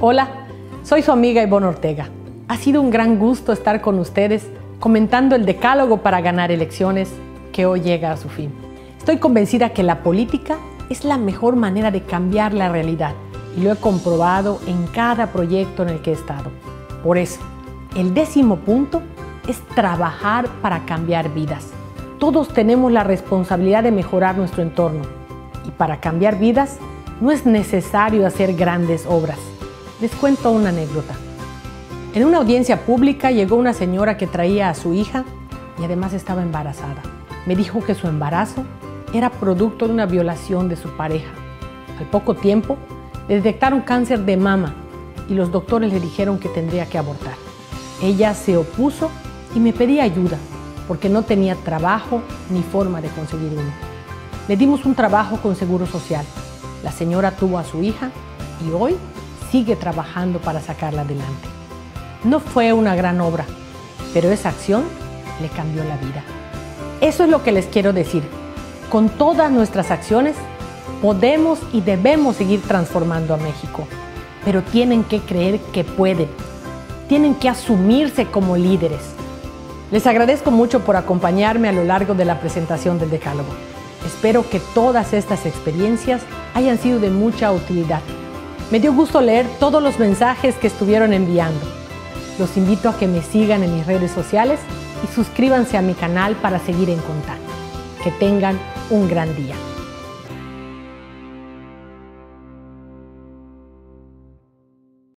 Hola, soy su amiga Ivonne Ortega. Ha sido un gran gusto estar con ustedes comentando el decálogo para ganar elecciones que hoy llega a su fin. Estoy convencida que la política es la mejor manera de cambiar la realidad y lo he comprobado en cada proyecto en el que he estado. Por eso, el décimo punto es trabajar para cambiar vidas. Todos tenemos la responsabilidad de mejorar nuestro entorno y para cambiar vidas no es necesario hacer grandes obras. Les cuento una anécdota. En una audiencia pública llegó una señora que traía a su hija y además estaba embarazada. Me dijo que su embarazo era producto de una violación de su pareja. Al poco tiempo le detectaron cáncer de mama y los doctores le dijeron que tendría que abortar. Ella se opuso y me pedía ayuda porque no tenía trabajo ni forma de conseguir uno. Le dimos un trabajo con Seguro Social. La señora tuvo a su hija y hoy sigue trabajando para sacarla adelante. No fue una gran obra, pero esa acción le cambió la vida. Eso es lo que les quiero decir. Con todas nuestras acciones podemos y debemos seguir transformando a México, pero tienen que creer que pueden. Tienen que asumirse como líderes. Les agradezco mucho por acompañarme a lo largo de la presentación del Decálogo. Espero que todas estas experiencias hayan sido de mucha utilidad me dio gusto leer todos los mensajes que estuvieron enviando. Los invito a que me sigan en mis redes sociales y suscríbanse a mi canal para seguir en contacto. Que tengan un gran día.